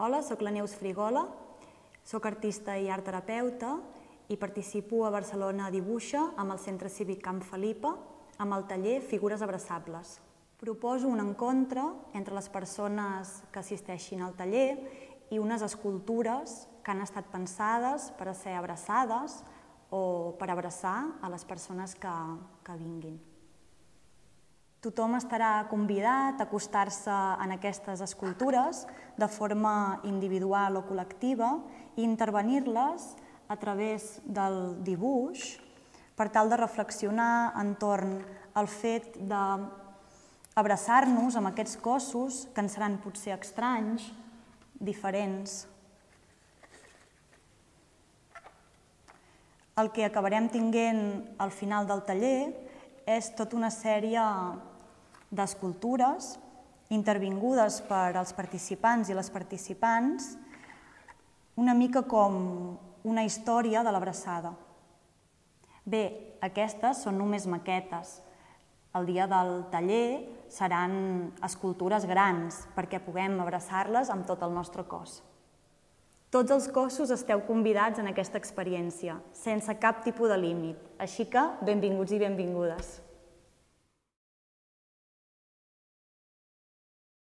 Hola, sóc la Neus Frigola, sóc artista i art terapeuta i participo a Barcelona Dibuixa amb el Centre Cívic Camp Felipa amb el taller Figures abraçables. Proposo un encontre entre les persones que assisteixin al taller i unes escultures que han estat pensades per a ser abraçades o per abraçar a les persones que, que vinguin. Tothom estarà convidat a acostar-se en aquestes escultures de forma individual o col·lectiva i intervenir-les a través del dibuix per tal de reflexionar entorn al fet d'abraçar-nos amb aquests cossos que ens seran potser estranys, diferents. El que acabarem tinguent al final del taller és tota una sèrie d'escultures intervingudes per als participants i les participants, una mica com una història de l'abraçada. Bé, aquestes són només maquetes. El dia del taller seran escultures grans perquè puguem abraçar-les amb tot el nostre cos. Tots els cossos esteu convidats en aquesta experiència, sense cap tipus de límit. Així que, benvinguts i benvingudes.